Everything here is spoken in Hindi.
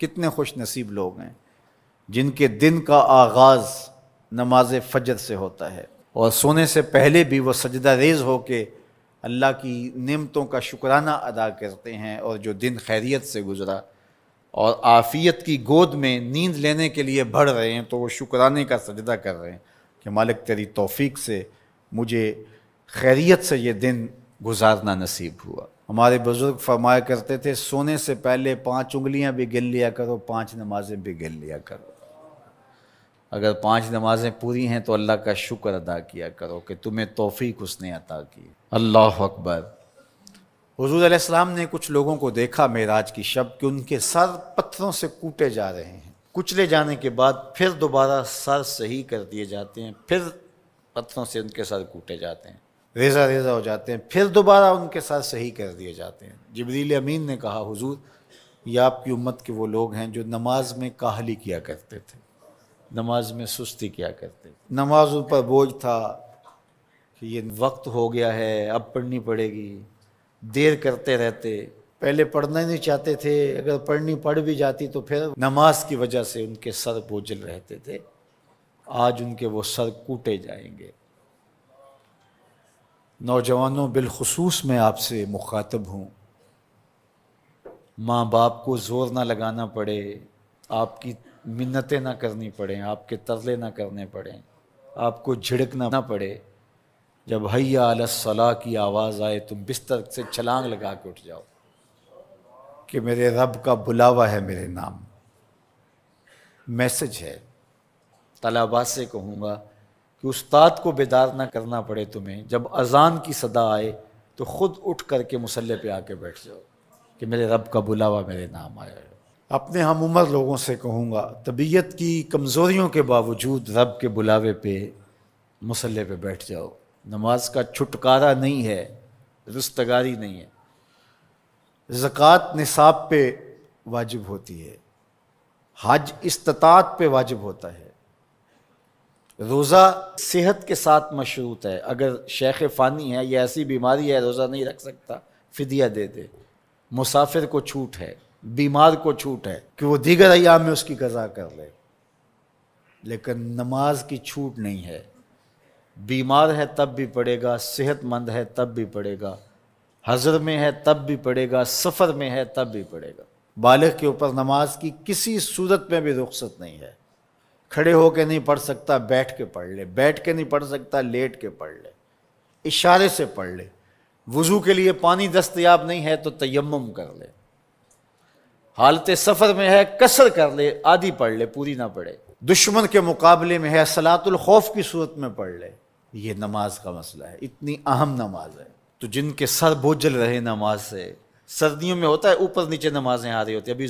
कितने खुश नसीब लोग हैं, जिनके दिन का आगाज़ नमाज़ फजर से होता है। और सोने से पहले भी वो सजदा रेज हो के अल्लाह की नेमतों का शुक्राना अदा करते हैं और जो दिन खैरियत से गुज़रा और आफ़ियत की गोद में नींद लेने के लिए बढ़ रहे हैं तो वो शुक्राने का सजदा कर रहे हैं कि मालिक तेरी तौफीक से मुझे खैरियत से ये दिन गुजारना नसीब हुआ। हमारे बुज़ुर्ग फरमाया करते थे, सोने से पहले पाँच उंगलियाँ भी गिन लिया करो, पाँच नमाजें भी गिन लिया करो। अगर पाँच नमाजें पूरी हैं तो अल्लाह का शुक्र अदा किया करो कि तुम्हें तोफ़ीक उसने अता की। अल्लाह अकबर। हजूर सलाम ने कुछ लोगों को देखा मेराज की शब कि उनके सर पत्थरों से कूटे जा रहे हैं। कुचले जाने के बाद फिर दोबारा सर सही कर दिए जाते हैं, फिर पत्थरों से उनके सर कूटे जाते हैं। रेजा रेजा हो जाते हैं। फिर दोबारा उनके साथ सही कर दिए जाते हैं। जबरील अमीन ने कहा, हुजूर, ये आपकी उम्मत के वो लोग हैं जो नमाज़ में काहली किया करते थे, नमाज़ में सुस्ती किया करते थे। नमाज़ पर बोझ था कि ये वक्त हो गया है, अब पढ़नी पड़ेगी, देर करते रहते। पहले पढ़ना ही नहीं चाहते थे, अगर पढ़नी पढ़ भी जाती तो फिर नमाज़ की वजह से उनके सर बोझल रहते थे। आज उनके वो सर कूटे जाएँगे। नौजवानों, बिलखसूस मैं आपसे मुखातब हूँ। माँ बाप को ज़ोर ना लगाना पड़े, आपकी मिन्नतें ना करनी पड़े, आपके तरले ना करने पड़ें, आपको झिड़कना ना पड़े। जब हैया सलाह की आवाज़ आए, तुम बिस्तर से छलांग लगा के उठ जाओ कि मेरे रब का बुलावा है मेरे नाम। मैसेज है तलाबा से कहूँगा कि उस्ताद को बेदार ना करना पड़े तुम्हें। जब अजान की सदा आए तो ख़ुद उठ करके मुसल्ले पे आके बैठ जाओ कि मेरे रब का बुलावा मेरे नाम आया है। अपने हम उम्र लोगों से कहूँगा, तबीयत की कमज़ोरियों के बावजूद रब के बुलावे पे मुसल्ले पे बैठ जाओ। नमाज़ का छुटकारा नहीं है, रुस्तगारी नहीं है। ज़क़़त निसाब पे वाजिब होती है। हज इस्तात पे वाजिब होता है। रोज़ा सेहत के साथ मशरूत है। अगर शेख फ़ानी है, या ऐसी बीमारी है, रोज़ा नहीं रख सकता, फिदिया दे दे। मुसाफिर को छूट है, बीमार को छूट है कि वो दीगर अयाम में उसकी गज़ा कर ले। लेकिन नमाज़ की छूट नहीं है। बीमार है तब भी पड़ेगा, सेहतमंद है तब भी पड़ेगा। हजर में है तब भी पड़ेगा, सफ़र में है तब भी पड़ेगा। बालक के ऊपर नमाज़ की किसी सूरत में भी रुख्सत नहीं है। खड़े होके नहीं पढ़ सकता, बैठ के पढ़ ले, बैठ के नहीं पढ़ सकता, लेट के पढ़ ले, इशारे से पढ़ ले, वज़ू के लिए पानी दस्तयाब नहीं है तो तयम कर ले, हालत सफ़र में है कसर कर ले आधी पढ़ ले, पूरी ना पढ़े, दुश्मन के मुकाबले में है सलातुल खौफ की सूरत में पढ़ ले, ये नमाज़ का मसला है, इतनी अहम नमाज़ है तो जिनके सर बोझल रहे नमाज़ से, सर्दियों में होता है, ऊपर नीचे नमाजें आ रही होती है, अभी